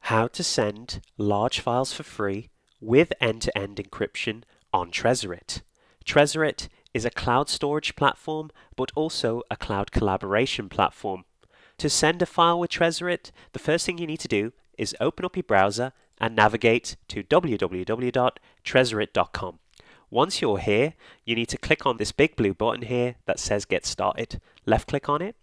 How to send large files for free with end-to-end -end encryption on Tresorit. Tresorit is a cloud storage platform, but also a cloud collaboration platform. To send a file with Tresorit, the first thing you need to do is open up your browser and navigate to www.tresorit.com. Once you're here, you need to click on this big blue button here that says Get Started. Left click on it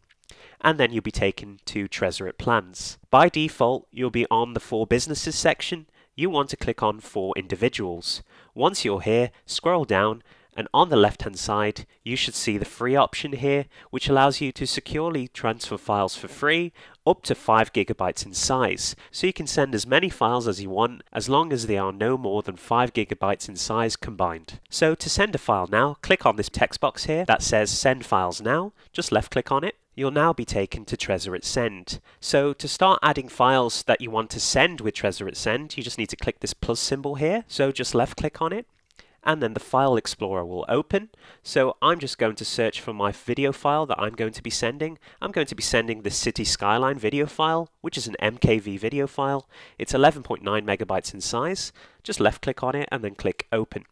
and then you'll be taken to Tresorit Plans. By default, you'll be on the For Businesses section. You want to click on For Individuals. Once you're here, scroll down and on the left hand side you should see the free option here which allows you to securely transfer files for free up to 5 gigabytes in size so you can send as many files as you want as long as they are no more than 5 gigabytes in size combined. So to send a file now click on this text box here that says send files now just left click on it you'll now be taken to Tresorit Send. So to start adding files that you want to send with Tresorit Send, you just need to click this plus symbol here. So just left click on it and then the file explorer will open. So I'm just going to search for my video file that I'm going to be sending. I'm going to be sending the city skyline video file, which is an MKV video file. It's 11.9 megabytes in size. Just left click on it and then click open.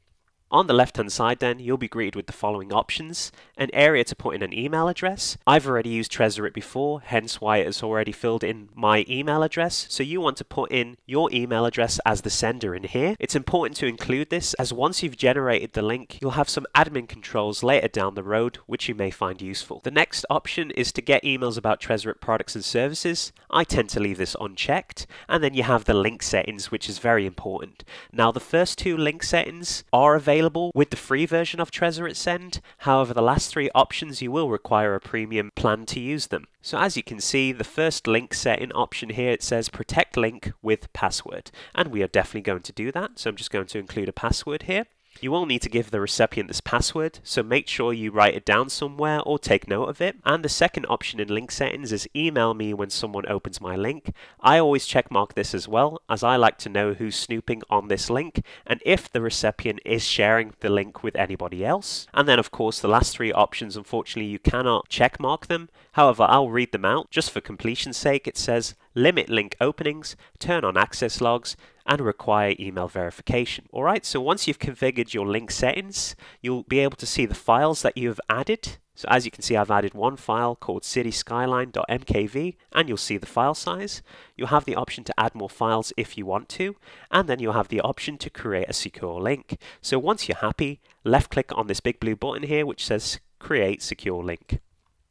On the left hand side then, you'll be greeted with the following options. An area to put in an email address. I've already used Tresorit before, hence why it has already filled in my email address. So you want to put in your email address as the sender in here. It's important to include this as once you've generated the link, you'll have some admin controls later down the road which you may find useful. The next option is to get emails about Tresorit products and services. I tend to leave this unchecked. And then you have the link settings which is very important. Now the first two link settings are available available with the free version of Tresorit Send. However, the last three options you will require a premium plan to use them. So as you can see, the first link setting option here, it says protect link with password. And we are definitely going to do that. So I'm just going to include a password here. You will need to give the recipient this password, so make sure you write it down somewhere or take note of it. And the second option in link settings is email me when someone opens my link. I always check mark this as well, as I like to know who's snooping on this link and if the recipient is sharing the link with anybody else. And then of course the last three options, unfortunately you cannot check mark them. However, I'll read them out just for completion's sake. It says limit link openings, turn on access logs, and require email verification. Alright, so once you've configured your link settings, you'll be able to see the files that you have added. So as you can see, I've added one file called cityskyline.mkv, and you'll see the file size. You'll have the option to add more files if you want to, and then you'll have the option to create a secure link. So once you're happy, left click on this big blue button here which says create secure link.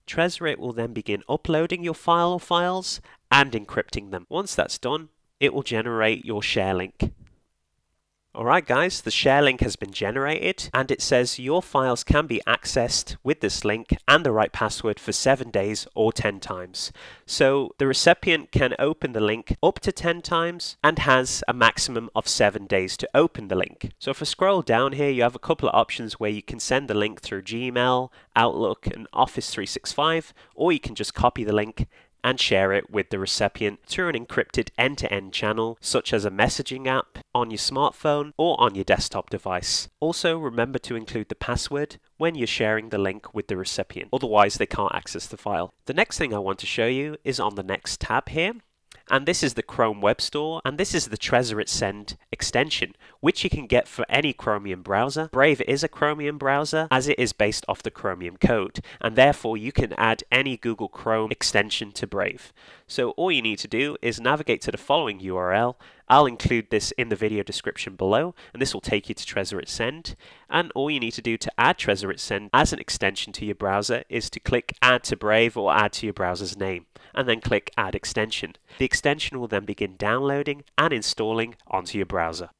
Tresorit will then begin uploading your file or files and encrypting them. Once that's done, it will generate your share link. Alright guys, the share link has been generated and it says your files can be accessed with this link and the right password for 7 days or 10 times. So the recipient can open the link up to 10 times and has a maximum of 7 days to open the link. So if I scroll down here you have a couple of options where you can send the link through Gmail, Outlook and Office 365 or you can just copy the link and share it with the recipient through an encrypted end to end channel, such as a messaging app on your smartphone or on your desktop device. Also, remember to include the password when you're sharing the link with the recipient, otherwise, they can't access the file. The next thing I want to show you is on the next tab here and this is the Chrome Web Store, and this is the Tresorit Send extension, which you can get for any Chromium browser. Brave is a Chromium browser, as it is based off the Chromium code, and therefore you can add any Google Chrome extension to Brave. So all you need to do is navigate to the following URL I'll include this in the video description below, and this will take you to Tresorit Send. And all you need to do to add Tresorit Send as an extension to your browser is to click Add to Brave or Add to your browser's name, and then click Add Extension. The extension will then begin downloading and installing onto your browser.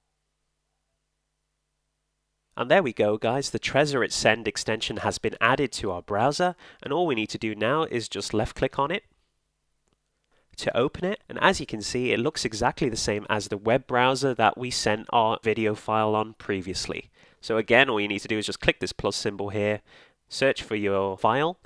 And there we go guys, the Tresorit Send extension has been added to our browser and all we need to do now is just left click on it to open it. And as you can see, it looks exactly the same as the web browser that we sent our video file on previously. So again, all you need to do is just click this plus symbol here, search for your file,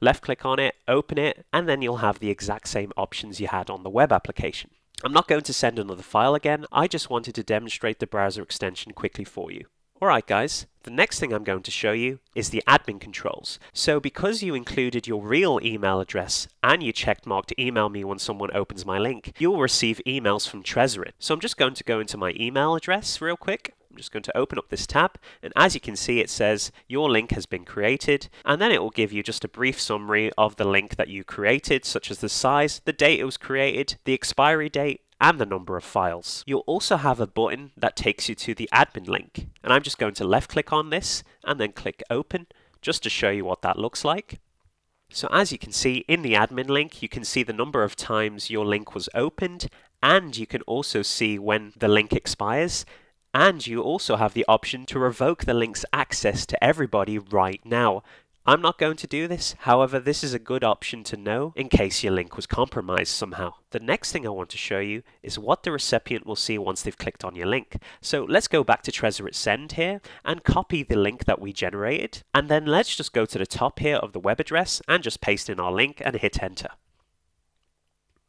left click on it, open it, and then you'll have the exact same options you had on the web application. I'm not going to send another file again, I just wanted to demonstrate the browser extension quickly for you. Alright guys, the next thing I'm going to show you is the admin controls. So because you included your real email address and you checked mark to email me when someone opens my link, you'll receive emails from Tresorit. So I'm just going to go into my email address real quick. I'm just going to open up this tab and as you can see it says your link has been created and then it will give you just a brief summary of the link that you created such as the size, the date it was created, the expiry date and the number of files. You'll also have a button that takes you to the admin link. And I'm just going to left click on this and then click open just to show you what that looks like. So as you can see in the admin link, you can see the number of times your link was opened and you can also see when the link expires and you also have the option to revoke the link's access to everybody right now. I'm not going to do this, however this is a good option to know in case your link was compromised somehow. The next thing I want to show you is what the recipient will see once they've clicked on your link. So let's go back to Tresorit Send here and copy the link that we generated and then let's just go to the top here of the web address and just paste in our link and hit enter.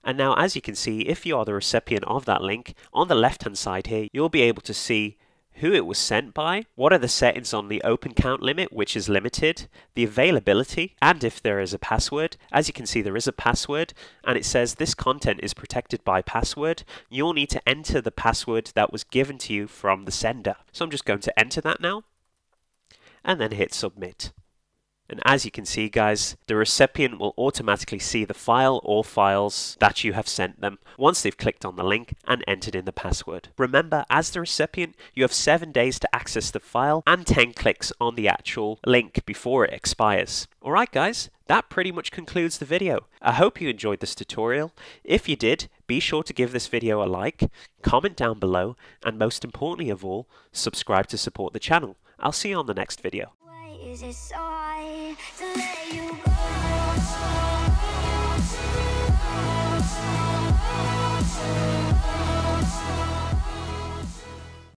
And now as you can see, if you are the recipient of that link, on the left hand side here, you'll be able to see who it was sent by, what are the settings on the open count limit, which is limited, the availability, and if there is a password. As you can see, there is a password, and it says this content is protected by password. You'll need to enter the password that was given to you from the sender. So I'm just going to enter that now, and then hit submit. And as you can see guys, the recipient will automatically see the file or files that you have sent them once they've clicked on the link and entered in the password. Remember, as the recipient, you have 7 days to access the file and 10 clicks on the actual link before it expires. Alright guys, that pretty much concludes the video. I hope you enjoyed this tutorial. If you did, be sure to give this video a like, comment down below, and most importantly of all, subscribe to support the channel. I'll see you on the next video let you go?